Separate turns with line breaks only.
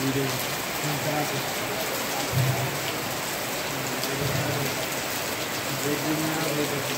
we did in Gaza. They didn't have it.